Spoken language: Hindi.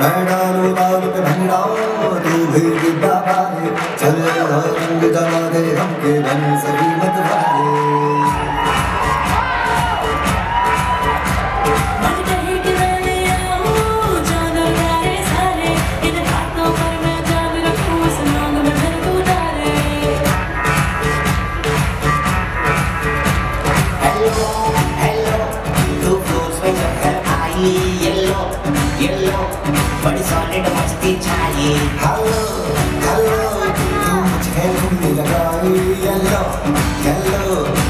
मैं डालू दारू पे भंडाओ तू भी विद्या पाए चल रंग जमा दे हमके बन सभी मत वाले Hello. Hello, hello. Too much hand for me, hello, hello.